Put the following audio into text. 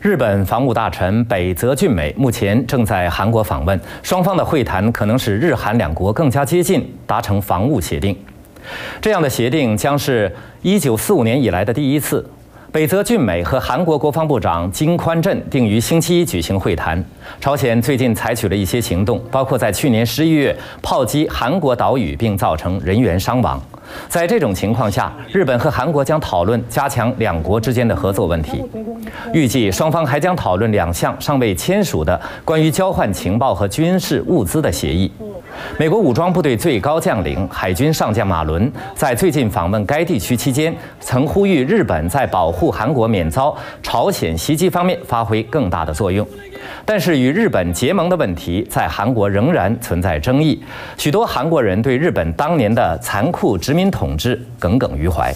日本防务大臣北泽俊美目前正在韩国访问，双方的会谈可能使日韩两国更加接近，达成防务协定。这样的协定将是一九四五年以来的第一次。北泽俊美和韩国国防部长金宽镇定于星期一举行会谈。朝鲜最近采取了一些行动，包括在去年十一月炮击韩国岛屿，并造成人员伤亡。在这种情况下，日本和韩国将讨论加强两国之间的合作问题。预计双方还将讨论两项尚未签署的关于交换情报和军事物资的协议。美国武装部队最高将领海军上将马伦在最近访问该地区期间，曾呼吁日本在保护韩国免遭朝鲜袭击方面发挥更大的作用。但是，与日本结盟的问题在韩国仍然存在争议，许多韩国人对日本当年的残酷殖民统治耿耿于怀。